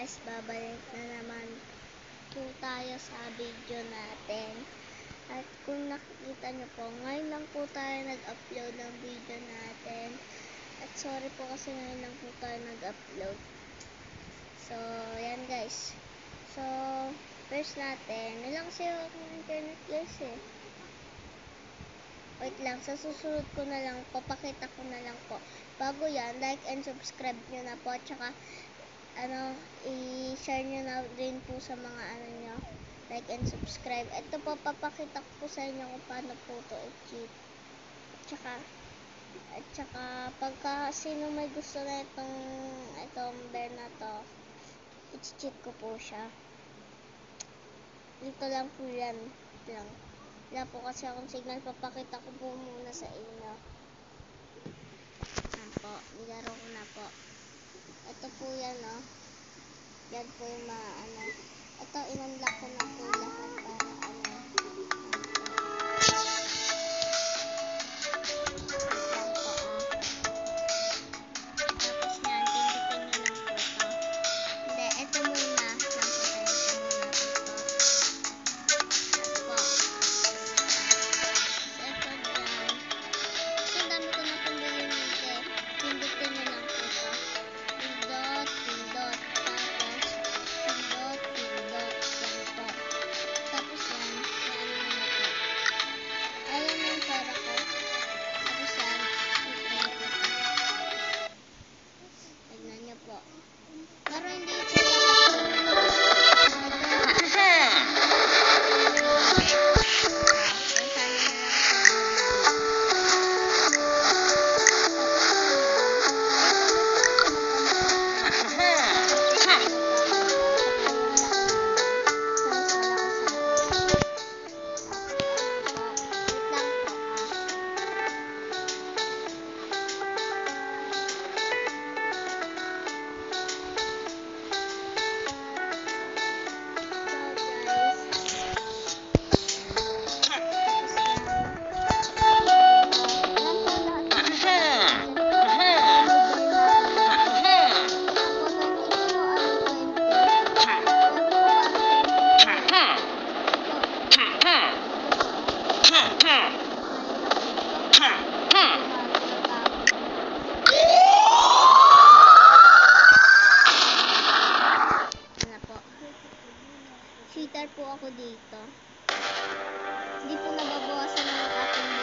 guys, babalik na naman po tayo sa video natin. At kung nakikita nyo po, ngayon lang po tayo nag-upload ng video natin. At sorry po kasi ngayon lang po tayo nag-upload. So, yan guys. So, first natin, nilang siya akong internet guys eh. Wait lang, sa susunod ko na lang, papakita ko na lang po. Bago yan, like and subscribe nyo na po. Tsaka, ano, i-share nyo na rin po sa mga ano nyo. Like and subscribe. Ito po, papakita ko po sa inyo kung paano po ito i-cheat. Tsaka, at tsaka, pagka sino may gusto na itong, itong bear na to, i-cheat ko po siya. Dito lang po yan. Dito lang. Wala po kasi akong signal. Papakita ko po muna sa inyo. Yan po. Nilaro ko na po. Ito po yan, oh. Yan po yung mga, ano. Ito, inunlock ko na po lahat para, Cheater po ako dito. Hindi po nababawasan ang aking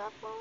Gapo.